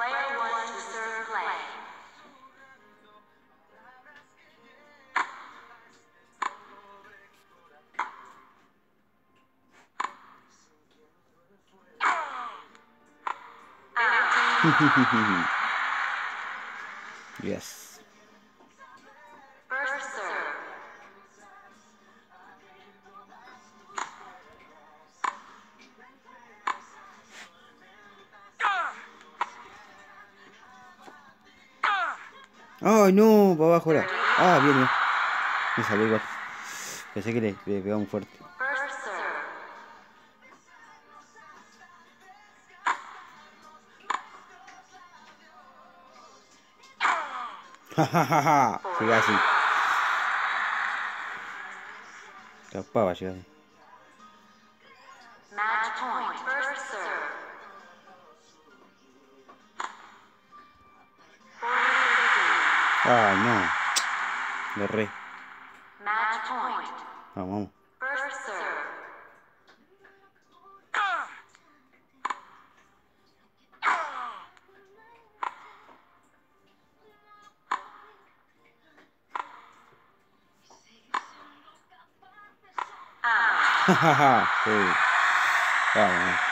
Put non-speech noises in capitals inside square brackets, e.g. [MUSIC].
Player 1 to serve play. [LAUGHS] yes. ¡Ay, no! Para abajo. Ah, bien, bien. Me salió igual. Pensé que le, pegaba muy fuerte. First serve. Ja, ja, ja, ja. Llega así. Capaz llegar así. Match point. Ay, no. Le re. Match point. Vamos, vamos. [LAUGHS] Sí. Vamos.